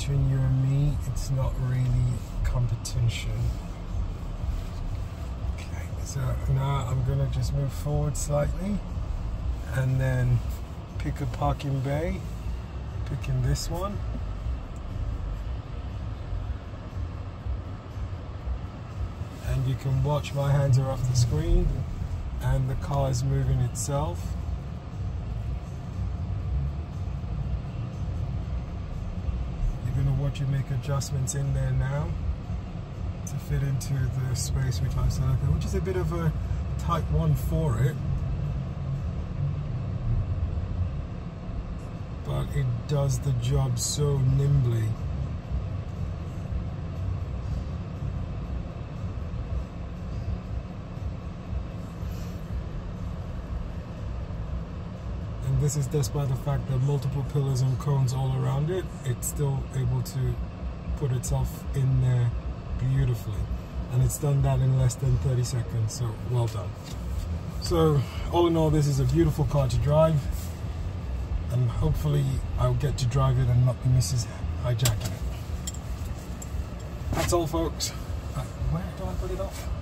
between you and me, it's not really competition. Okay, so now I'm gonna just move forward slightly and then pick a parking bay, picking this one. And you can watch my hands are off the screen and the car is moving itself. Watch it make adjustments in there now to fit into the space which I selected, which is a bit of a tight one for it. But it does the job so nimbly. And this is despite the fact that multiple pillars and cones all around it, it's still able to put itself in there beautifully. And it's done that in less than 30 seconds, so well done. So, all in all, this is a beautiful car to drive. And hopefully, I'll get to drive it and not the missus hijacking it. That's all, folks. Uh, Where do I put it off?